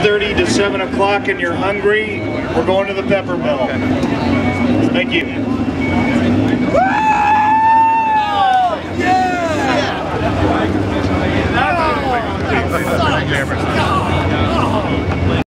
6.30 to 7 o'clock and you're hungry, we're going to the Pepper Mill. Thank you. Yeah!